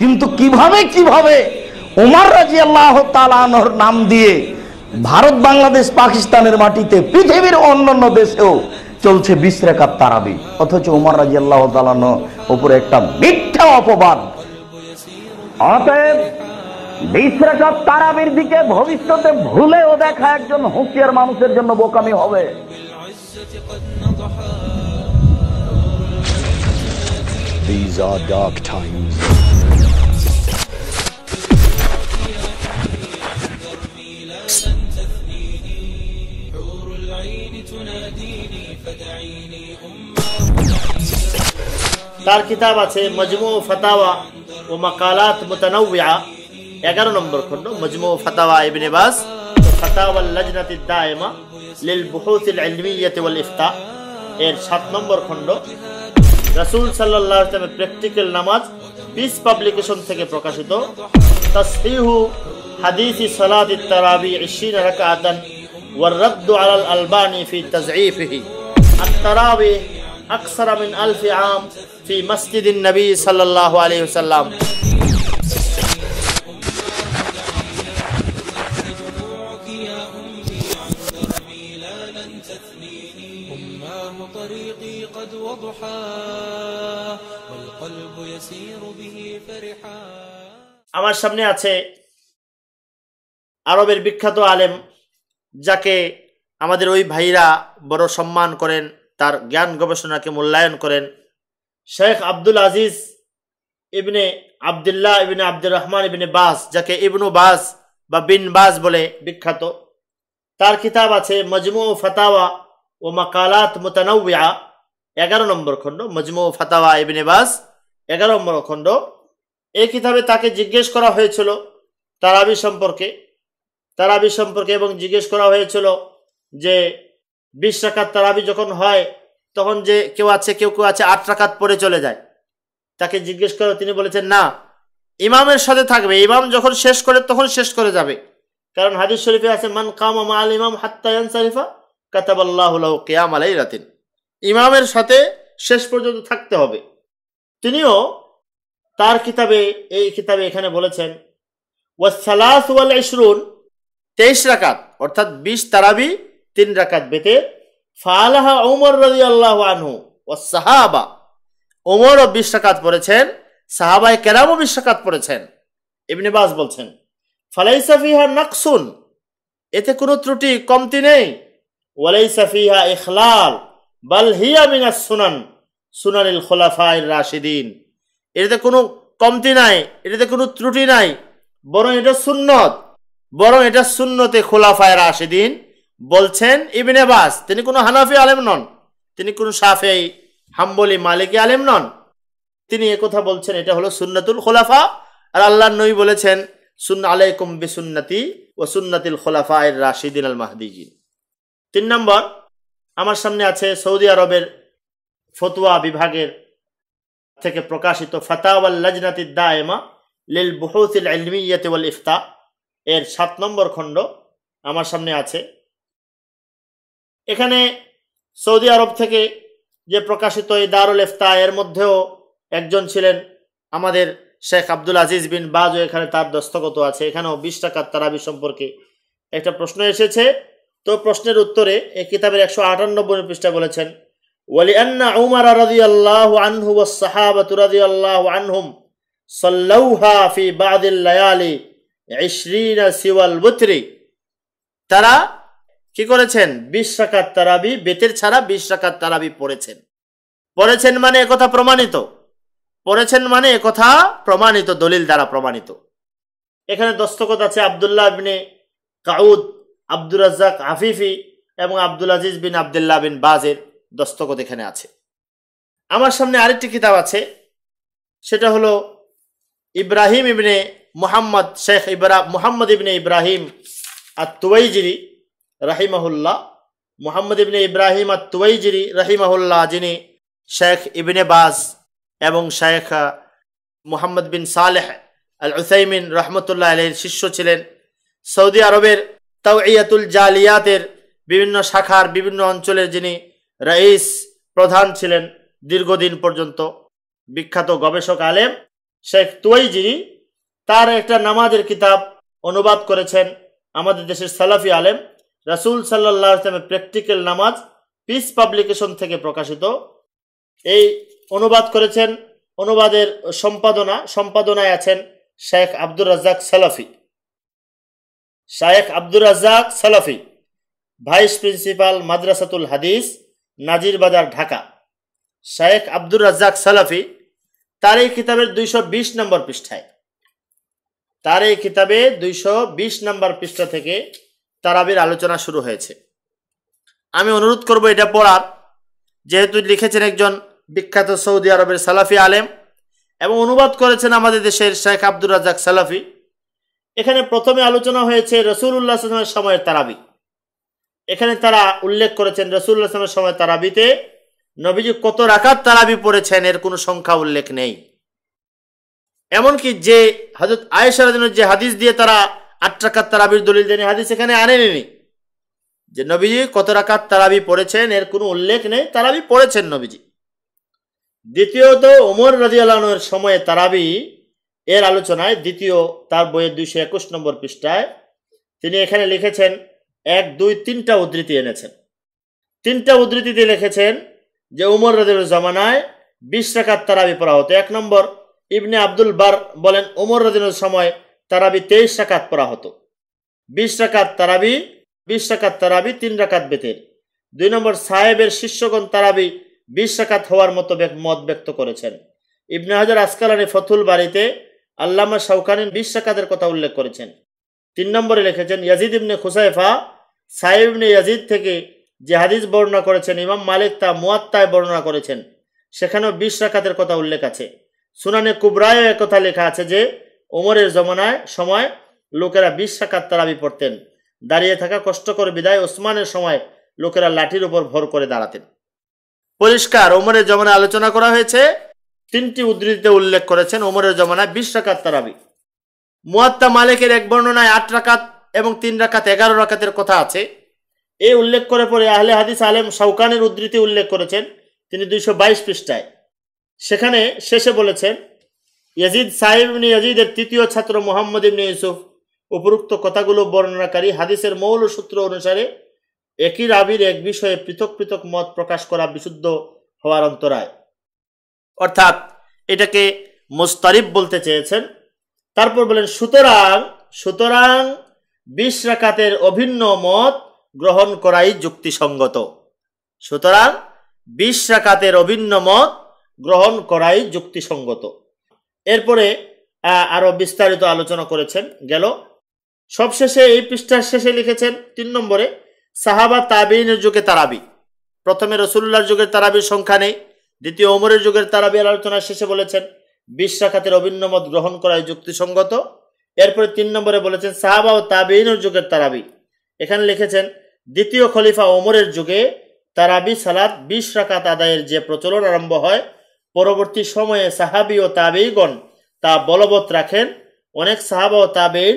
কিন্তু কীভাবে কীভাবে? ওমর রাজি আল্লাহ তালানহর নাম দিয়ে ভারত বাংলাদেশ পাকিস্তানের মাটিতে পৃথিবীর অন্যান্য দেশেও চলছে বিশ রেখাত তারাবি অথচ ওমর রাজি আল্লাহ তালানো উপরে একটা মিথ্যা অপবাদ। অতএব বিশ তারাবির দিকে ভবিষ্যতে ভুলেও দেখা একজন হুঁশিয়ার মানুষের জন্য বোকামি হবে। These are dark times. তার কিতাব আছে মজমু ফাতাওয়া ও মাকালাত মুতানাউয়া এগারো নম্বর খণ্ড মজমু ফাতাওয়া ইবনে বাস ফাতাওয়া লাজনাত দায়মা লিল বুহুথ আল ইলমিয়্যাত ওয়াল ইফতা এর সাত নম্বর খণ্ড রাসূল সাল্লাল্লাহু আলাইহি ওয়াসাল্লামের প্র্যাকটিক্যাল নামাজ পিস পাবলিকেশন থেকে প্রকাশিত তাসহিহু হাদিসি সালাত التراوي 20 রাকাতান والرد على الألباني في تضعيفه التراويح أكثر من ألف عام في مسجد النبي صلى الله عليه وسلم أماه طريقي قد وضحى والقلب يسير به فرحا আমার সামনে আছে আরবের বিখ্যাত আলেম যাকে আমাদের ওই ভাইরা বড় সম্মান করেন, তার জ্ঞান গবেষণাকে মূল্যায়ন করেন। শেখ আব্দুল আজিজ ইবনে আবদুল্লাহ ইবনে আব্দুর রহমান ইবনে বাস, যাকে ইবনু বাস বা বিন বাস বলে বিখ্যাত। তার কিতাব আছে মজমু ও ফাতাওয়া ও মাকালাত মুতানাউয়া এগারো নম্বর খণ্ড। মজমু ও ফাতাওয়া ইবনে বাস, এগারো নম্বর খণ্ড। এই কিতাবে তাকে জিজ্ঞেস করা হয়েছিল তারাবি সম্পর্কে। তারাবি সম্পর্কে এবং জিজ্ঞেস করা হয়েছিল যে বিশ রাকাত তারাবি যখন হয়, তখন যে কেউ আছে, কেউ কেউ আছে, আট রাকাত পরে চলে যায়। তাকে জিজ্ঞেস করে, তিনি বলেছেন, না, ইমামের সাথে থাকবে। ইমাম যখন শেষ করে, তখন শেষ করে যাবে। কারণ হাদিস শরীফে আছে, মান কামা আল ইমাম হাত্তায়ান সারিফা কাতাবাল্লাহুল্লাহ কেয়াম আলাই রাতিন ইমামের সাথে শেষ পর্যন্ত থাকতে হবে। তিনিও তার কিতাবে, এই কিতাবে এখানে বলেছেন ওয়াসালাস ওয়াল ইশরুন, তেইশ রাকাত, অর্থাৎ বিশ তারাবি তিন রাকাত বেতে ফালাহা ওমর রাজি আল্লাহ আনহু ও সাহাবা ওমরও বিশ রাকাত পড়েছেন সাহাবাই কেরামও বিশ রাকাত পড়েছেন। ইবনে বাস বলছেন, ফালাইসা ফিহা নাকসুন, এতে কোনো ত্রুটি কমতি নেই। ওয়ালাইসা ফিহা ইখলাল, বাল হিয়া মিনাস সুনান, সুনানিল খোলাফায়ের রাশিদিন। এটাতে কোনো কমতি নাই, এটাতে কোনো ত্রুটি নাই, বরং এটা সুন্নত, বরং এটা সুন্নতে খোলাফায় রাশিদিন। বলছেন, ইবনে বাস তিনি কোনো হানাফি আলেম নন, তিনি কোনো সাফেই হাম্বলি, মালিকি আলেম নন। তিনি একথা বলছেন, এটা হলো সুন্নাতুল খোলাফা, আর আল্লাহ নবী বলেছেন, সুন আলাইকুম বিসুন্নতি ও সুন্নাতিল খোলাফা এর রাশিদিন আল মাহদিজিন তিন নম্বর, আমার সামনে আছে সৌদি আরবের ফতুয়া বিভাগের থেকে প্রকাশিত ফাতাওয়াল লাজনাতি দায়মা লিল বুহুসিল ইলমিয়াতি ওয়াল ইফতা, এর সাত নম্বর খণ্ড আমার সামনে আছে। এখানে সৌদি আরব থেকে যে প্রকাশিত এই দারুল ইফতা এর মধ্যেও একজন ছিলেন আমাদের শেখ আব্দুল আজিজ বিন বাজও এখানে তার দস্তগত আছে এখানেও বিশ টাকার তারাবি সম্পর্কে একটা প্রশ্ন এসেছে তো প্রশ্নের উত্তরে এই কিতাবের একশো আটানব্বই পৃষ্ঠা বলেছেন ولأن عمر رضي الله عنه والصحابة رضي الله عنهم صلوها في بعض الليالي عشرين سوى الوتر তারা কি করেছেন? বিশ রাকাত তারাবি, বেতের ছাড়া বিশ রাকাত তারাবি পড়েছেন। পড়েছেন মানে একথা প্রমাণিত? পড়েছেন মানে একথা প্রমাণিত, দলিল দ্বারা প্রমাণিত। এখানে দস্তখত আছে আবদুল্লাহ বিনে কাউদ, আব্দুর রাজ্জাক আফিফি এবং আব্দুল আজিজ বিন আবদুল্লাহ বিন বাজের দস্তখত এখানে আছে। আমার সামনে আরেকটি কিতাব আছে, সেটা হলো ইব্রাহিম ইবনে মোহাম্মদ, শেখ ইবরা, মোহাম্মদ ইবনে ইব্রাহিম আর তুয়াইজিরি রাহিমাহুল্লাহ, মোহাম্মদ ইবনে ইব্রাহিম আর তুয়াইজিরি রাহিমাহুল্লাহ, যিনি শেখ ইবনে বাজ এবং শেখ মোহাম্মদ বিন সালেহ আল উসাইমিন রহমতুল্লাহ আলহির শিষ্য ছিলেন। সৌদি আরবের তাওয়াতুল জালিয়াতের বিভিন্ন শাখার বিভিন্ন অঞ্চলের যিনি রাইস প্রধান ছিলেন দীর্ঘদিন পর্যন্ত বিখ্যাত গবেষক আলেম শেখ তুয়াইজিরি, তার একটা নামাজের কিতাব অনুবাদ করেছেন আমাদের দেশের সালাফি আলেম। রাসুল সাল্লাহ ইসলামের প্র্যাকটিক্যাল নামাজ পিস পাবলিকেশন থেকে প্রকাশিত। এই অনুবাদ করেছেন, অনুবাদের সম্পাদনা, সম্পাদনায় আছেন শেখ আব্দুর রাজ্জাক সালাফি। শেখ আব্দুর রাজ্জাক সালাফি, ভাইস প্রিন্সিপাল মাদ্রাসাতুল হাদিস, নাজির বাজার, ঢাকা। শেখ আব্দুর রাজ্জাক সালাফি, তার এই কিতাবের দুইশো বিশ নম্বর পৃষ্ঠায়। তার এই কিতাবে দুইশো বিশ নম্বর পৃষ্ঠা থেকে তারাবির আলোচনা শুরু হয়েছে। আমি অনুরোধ করব এটা পড়ার, যেহেতু লিখেছেন একজন বিখ্যাত সৌদি আরবের সালাফি আলেম এবং অনুবাদ করেছেন আমাদের দেশের শেখ আব্দুর রাজাক সালাফি। এখানে প্রথমে আলোচনা হয়েছে রসুল্লাহ আসলামের সময়ের তারাবি। এখানে তারা উল্লেখ করেছেন রসুল্লাহ আসলামের সময় তারাবিতে, নবীজি কত রাকাত তারাবি পড়েছেন এর কোনো সংখ্যা উল্লেখ নেই। এমনকি যে হজরত আয়েশার যে হাদিস দিয়ে তারা আট রাকাত তারাবির দলিল দেন হাদিস এখানে আনেনি। যে নবীজি কত রাকাত তারাবি পড়েছেন, এর কোনো উল্লেখ নেই, তারাবি পড়েছেন নবীজি। দ্বিতীয়ত ওমর আল্লাহর সময়ে তারাবি, এর আলোচনায় দ্বিতীয়, তার বইয়ের দুইশো একুশ নম্বর পৃষ্ঠায় তিনি এখানে লিখেছেন, এক, দুই, তিনটা উদ্ধৃতি এনেছেন। তিনটা উদ্ধৃতিতে লিখেছেন যে উমর রাজের জমানায় বিশ রাকাত তারাবি পড়া হতো। এক নম্বর, ইবনে আব্দুল বার বলেন উমর রাজের সময় তারাবি তেইশ রাকাত পড়া হতো। বিশ রাকাত তারাবি, বিশ রাকাত তারাবি, তিন রাকাত বেতের। দুই নম্বর সাহেবের শিষ্যগণ তারাবি বিশ রাকাত হওয়ার মতো মত ব্যক্ত করেছেন। ইবনে হাজার আসকালানি ফতুল বাড়িতে আল্লামা শাউকানি বিশ রাকাতের কথা উল্লেখ করেছেন। তিন নম্বরে লিখেছেন, ইয়াজিদ ইবনে খুসাইফা সাহেব ইবনে ইয়াজিদ থেকে যে হাদিস বর্ণনা করেছেন, ইমাম মালিক তা মুয়াত্তায় বর্ণনা করেছেন। সেখানেও বিশ রাকাতের কথা উল্লেখ আছে। সুনানে কুবরায় কথা লেখা আছে যে ওমরের জমানায় সময় লোকেরা বিশ রাকাত তারাবি পড়তেন। দাঁড়িয়ে থাকা কষ্টকর বিদায় ওসমানের সময় লোকেরা লাঠির উপর ভর করে দাঁড়াতেন। পরিষ্কার, ওমরের জমানায় আলোচনা করা হয়েছে। তিনটি উদ্ধৃতিতে উল্লেখ করেছেন ওমরের জমানায় বিশ রাকাত তারাবি। মুয়াত্তা মালিকের এক বর্ণনায় আট রাকাত এবং তিন রাকাত এগারো রাকাতের কথা আছে। এই উল্লেখ করে পরে আহলে হাদিস আলেম শাউকানের উদ্ধৃতি উল্লেখ করেছেন। তিনি দুইশো বাইশ পৃষ্ঠায়। সেখানে শেষে বলেছেন ইয়াজিদ সাহেব ইবনে ইয়াজিদের তৃতীয় ছাত্র মোহাম্মদ ইবনে ইউসুফ উপরোক্ত কথাগুলো বর্ণনাকারী হাদিসের মৌল সূত্র অনুসারে, একই রাবির এক বিষয়ে পৃথক পৃথক মত প্রকাশ করা বিশুদ্ধ হওয়ার অন্তরায়। অর্থাৎ, এটাকে মুস্তারিব বলতে চেয়েছেন। তারপর বলেন, সুতরাং সুতরাং বিশ রাকাতের অভিন্ন মত গ্রহণ করাই যুক্তিসঙ্গত। সুতরাং বিশ রাকাতের অভিন্ন মত গ্রহণ করাই যুক্তিসঙ্গত। এরপরে আহ, আরও বিস্তারিত আলোচনা করেছেন গেল। সবশেষে এই পৃষ্ঠার শেষে লিখেছেন তিন নম্বরে সাহাবা তাবিনের যুগে তারাবি। প্রথমে রসুল্লাহর যুগের তারাবির সংখ্যা নেই দ্বিতীয় ওমরের যুগের তারাবির আলোচনা শেষে বলেছেন বিশ অভিন্ন মত গ্রহণ করাই যুক্তিসঙ্গত। এরপরে তিন নম্বরে বলেছেন সাহাবা ও তাবিনের যুগের তারাবি। এখানে লিখেছেন দ্বিতীয় খলিফা ওমরের যুগে তারাবি সালাত বিশ রাকাত আদায়ের যে প্রচলন আরম্ভ হয় পরবর্তী সময়ে সাহাবি ও তাবেইগণ তা বলবৎ রাখেন। অনেক সাহাবা ও তাবেই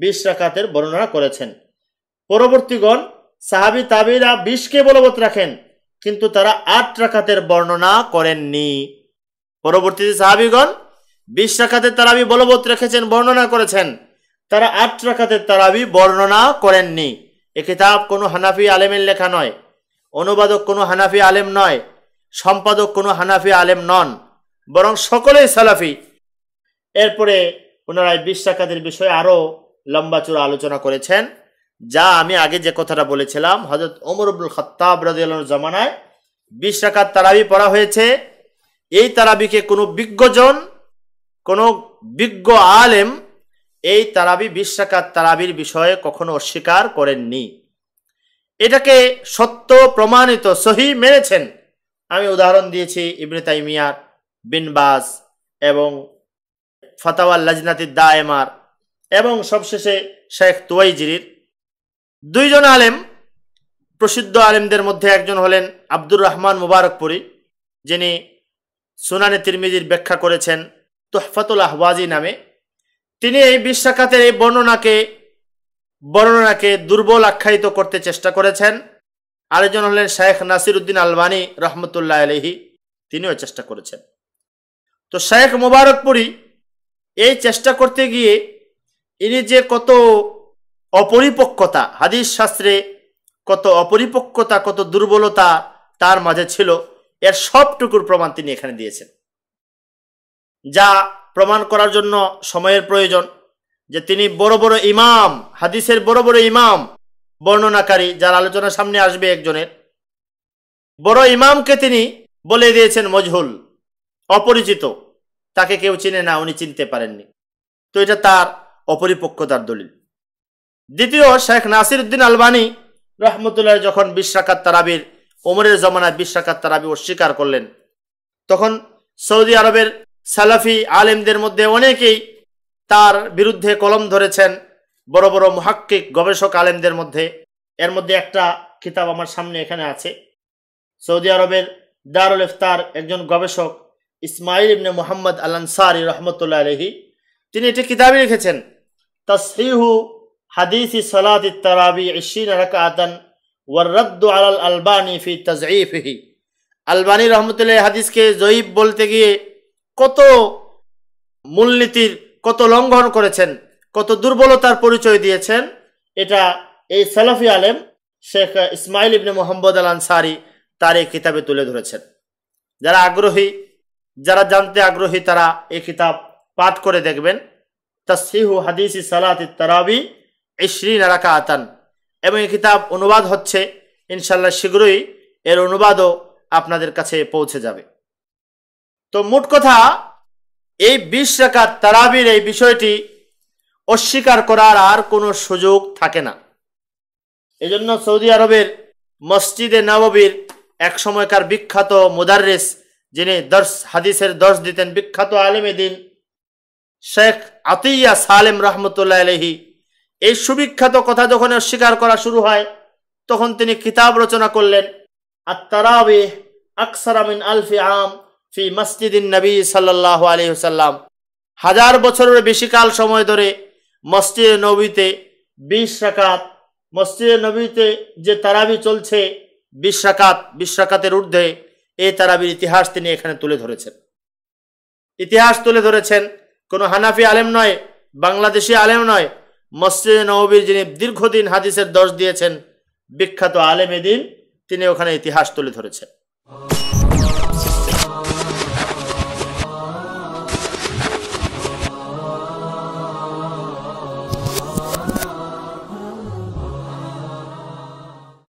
বিশ রাকাতের বর্ণনা করেছেন। পরবর্তীগণ সাহাবি তাবিরা বিশকে বলবৎ রাখেন, কিন্তু তারা আট রাকাতের বর্ণনা করেননি। পরবর্তীতে সাহাবিগণ বিশ রাকাতের তারাবি বলবৎ রেখেছেন, বর্ণনা করেছেন। তারা আট রাকাতের তারাবি বর্ণনা করেননি। এ কিতাব কোনো হানাফি আলেমের লেখা নয়। অনুবাদক কোনো হানাফি আলেম নয়। সম্পাদক কোনো হানাফি আলেম নন, বরং সকলেই সালাফি। এরপরে পুনরায় বিশ বিষয়ে আরও লম্বাচূড়া আলোচনা করেছেন, যা আমি আগে যে কথাটা বলেছিলাম হজরত ওমর আব্দুল খত্তাব রাজিয়াল্লাহর জামানায় বিশ রাকাত তারাবি পড়া হয়েছে। এই তারাবিকে কোনো বিজ্ঞজন, কোনো বিজ্ঞ আলেম এই তারাবি বিশ রাকাত তারাবির বিষয়ে কখনো অস্বীকার করেননি। এটাকে সত্য প্রমাণিত সহি মেনেছেন। আমি উদাহরণ দিয়েছি ইবনে তাইমিয়ার বিনবাস এবং ফতাওয়াল লাজনাতি দায়েমার এবং সবশেষে শেখ তুয়াইজিরির। দুইজন আলেম, প্রসিদ্ধ আলেমদের মধ্যে একজন হলেন আব্দুর রহমান মুবারকপুরি, যিনি সুনানে তিরমিজির ব্যাখ্যা করেছেন তোহফাতুল আহওয়াজি নামে। তিনি এই বিশ্বাকাতের এই বর্ণনাকে বর্ণনাকে দুর্বল আখ্যায়িত করতে চেষ্টা করেছেন। আরেকজন হলেন শেখ নাসির উদ্দিন আলবানী রহমতুল্লাহ আলহি তিনিও চেষ্টা করেছেন। তো শেখ মুবারকপুরি এই চেষ্টা করতে গিয়ে ইনি যে কত অপরিপক্কতা, হাদিস শাস্ত্রে কত অপরিপক্কতা, কত দুর্বলতা তার মাঝে ছিল, এর সবটুকুর প্রমাণ তিনি এখানে দিয়েছেন। যা প্রমাণ করার জন্য সময়ের প্রয়োজন যে তিনি বড় বড় ইমাম, হাদিসের বড় বড় ইমাম বর্ণনাকারী যার আলোচনা সামনে আসবে একজনের। বড় ইমামকে তিনি বলে দিয়েছেন মজহুল, অপরিচিত। তাকে কেউ চিনে না, উনি চিনতে পারেননি। তো এটা তার অপরিপক্কতার দলিল। দ্বিতীয়, শেখ নাসির উদ্দিন আলবানী রহমতুল্লাহ যখন বিশ্বাকাত তারাবির, ওমরের জমানায় বিশ্বাকাত তারাবি অস্বীকার করলেন, তখন সৌদি আরবের সালাফি আলেমদের মধ্যে অনেকেই তার বিরুদ্ধে কলম ধরেছেন বড় বড় মহাক্কিক গবেষক আলেমদের মধ্যে, এর মধ্যে একটা কিতাব আমার সামনে এখানে আছে। সৌদি আরবের দারুল ইফতার একজন গবেষক ইসমাইল ইবনে মোহাম্মদ আল আনসারি রহমতুল্লাহ আলহি তিনি একটি কিতাবে লিখেছেন, তসহিহু হাদিসি সালাত তারাবি ইশিন রাকাতান ওয়ারদ্দ আলাল আলবানি ফি তাজঈফিহি। আলবানি রহমতুল্লাহ হাদিসকে জয়ীব বলতে গিয়ে কত মূলনীতির, কত লঙ্ঘন করেছেন কত দুর্বলতার পরিচয় দিয়েছেন? এটা এই সালাফি আলেম শেখ ইসমাইল ইবনে মোহাম্মদ আল আনসারি তার এই কিতাবে তুলে ধরেছেন। যারা আগ্রহী, যারা জানতে আগ্রহী, তারা এই কিতাব পাঠ করে দেখবেন। তসহিহু হাদিসি সালাত তারাবি ইশরিন রাকা আতান এবং এই কিতাব অনুবাদ হচ্ছে ইনশাল্লাহ শীঘ্রই এর অনুবাদও আপনাদের কাছে পৌঁছে যাবে। তো মোট কথা, এই বিশ রাকাত তারাবির এই বিষয়টি অস্বীকার করার আর কোনো সুযোগ থাকে না। এজন্য সৌদি আরবের মসজিদে নববীর এক সময়কার বিখ্যাত মুদাররেস, যিনি দর্শ, হাদিসের দর্শ দিতেন বিখ্যাত আলেমে দিন শেখ আতিয়া সালেম রহমতুল্লাহ আলহি এই সুবিখ্যাত কথা যখন অস্বীকার করা শুরু হয়, তখন তিনি কিতাব রচনা করলেন আত্মারাবে আকসারামিন আলফি আম ফি মসজিদিন নবী সাল্লাহ আলহিহসাল্লাম হাজার বছরের বেশি কাল সময় ধরে মসজিদে নবীতে বিশ রাকাত, মসজিদে নবীতে যে তারাবি চলছে, বিশ রাকাত, বিশ রাকাতের ঊর্ধ্বে এই তারাবির ইতিহাস তিনি এখানে তুলে ধরেছেন। ইতিহাস তুলে ধরেছেন কোনো হানাফি আলেম নয়, বাংলাদেশি আলেম নয়, মসজিদে নবীর যিনি দীর্ঘদিন হাদিসের দশ দিয়েছেন, বিখ্যাত আলেম দিন তিনি ওখানে ইতিহাস তুলে ধরেছেন।